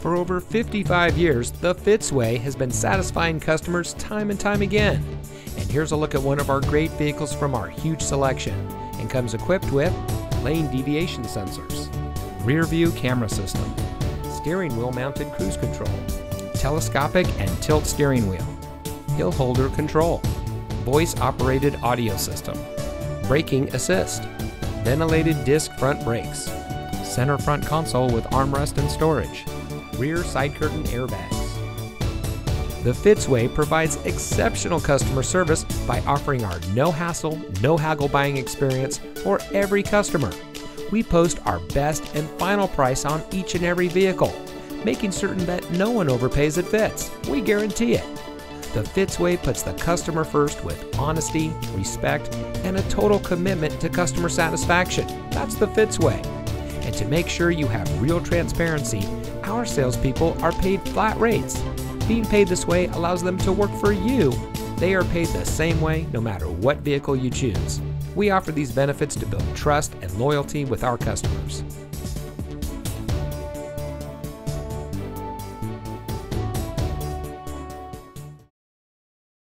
For over 55 years, the Fitzway has been satisfying customers time and time again. And here's a look at one of our great vehicles from our huge selection and comes equipped with lane deviation sensors, rear view camera system, steering wheel mounted cruise control, telescopic and tilt steering wheel, hill holder control, voice operated audio system, braking assist, ventilated disc front brakes, center front console with armrest and storage, rear side curtain airbags. The Fitzway provides exceptional customer service by offering our no hassle, no haggle buying experience for every customer. We post our best and final price on each and every vehicle, making certain that no one overpays at Fitz. We guarantee it. The Fitzway puts the customer first with honesty, respect, and a total commitment to customer satisfaction. That's the Fitzway. And to make sure you have real transparency, our salespeople are paid flat rates. Being paid this way allows them to work for you. They are paid the same way no matter what vehicle you choose. We offer these benefits to build trust and loyalty with our customers.